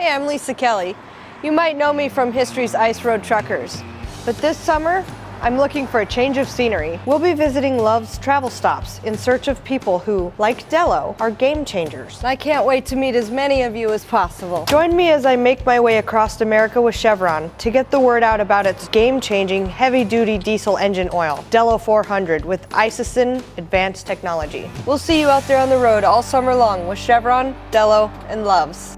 Hey, I'm Lisa Kelly. You might know me from History's Ice Road Truckers, but this summer, I'm looking for a change of scenery. We'll be visiting Love's travel stops in search of people who, like Delo, are game changers. I can't wait to meet as many of you as possible. Join me as I make my way across America with Chevron to get the word out about its game-changing heavy-duty diesel engine oil, Delo 400 with ISOSYN advanced technology. We'll see you out there on the road all summer long with Chevron, Delo, and Loves.